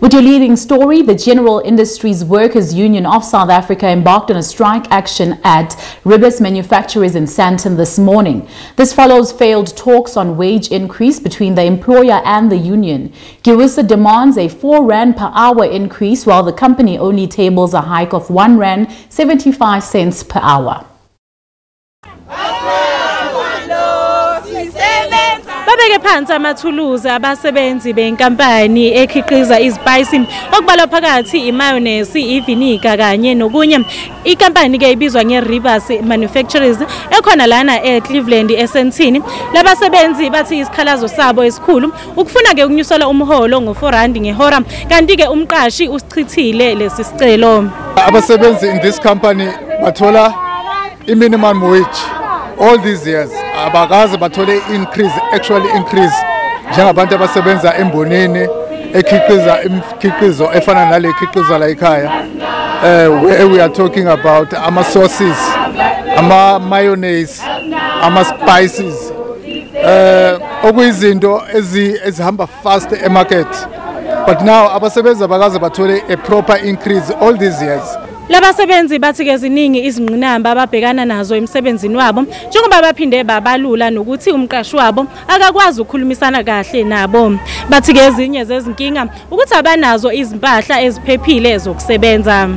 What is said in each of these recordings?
With your leading story, the General Industries Workers Union of South Africa embarked on a strike action at Ribis Manufacturers in Sandton this morning. This follows failed talks on wage increase between the employer and the union. Giwisa demands a 4 rand per hour increase while the company only tables a hike of 1 rand 75 cents per hour. Babeke phansi amathuluzi abasebenzi benkampani ekhiqiza izipayisi okubalwa phakathi imayonesi iviniga kanye nokunye. Ikampani ke ibizwa nge-rivers manufacturers ekhona lana eCleveland esentini. Labasebenzi bathi isikhalazo sabo esikhulu ukufuna ke ukunyuselwa umholo ngo-4 rand ngehora kanti ke umqashi usichithile lesi sicelo. Abasebenzi in this company bathola i-minimum wage all these years. Abakaze bathole increase actually increase njengabantu abasebenza embonini ekhiqiza imikhiqizo efana nale ekhiqizwa la ekhaya. Uh, where we are talking about ama sauces ama mayonnaise ama spices uh, okuyizinto ezihamba fast emarket but now abasebenzi abakaze bathole a proper increase all these years labasebenzi bathi ke ziningi izingqinamba ababhekana nazo emsebenzini wabo njengoba baphinde babalula nokuthi umqashi wabo akakwazi ukukhulumisana kahle nabo. Bathi ke ezinye zezinkinga ukuthi abanazo izimpahla eziphephile zokusebenza.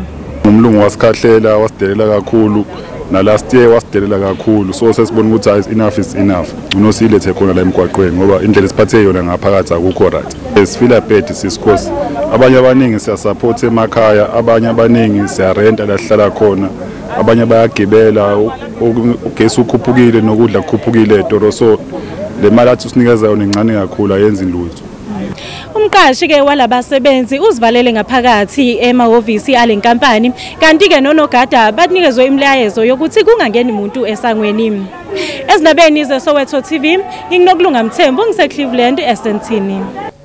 Umlungu wasikhahlela wasidelela kakhulu. Na last year wasidelela kakhulu. So sesibona ukuthi hayi enough is enough. Ngcono siyilethe khona la emgwaqweni ngoba indlela esiphathe yona ngaphakathi akukho right. Sifila bed sisikhosi abanye abaningi siyasupport emakhaya abanye abaningi siyarenta la sihlala khona abanye bayagibela ugesi ukhuphukile nokudla kukhuphukile etoro so le mali athi usinikeza yona incane kakhulu ayenzi lutho. Umqashi ke walabasebenzi uzivalele ngaphakathi emahhovisi alenkampani kanti ke nonogada banikezwe imlayezo yokuthi kungangeni umuntu esangweni. Ezindabeni ze Soweto TV nginokulunga Mthembu ngise Cleveland esentini.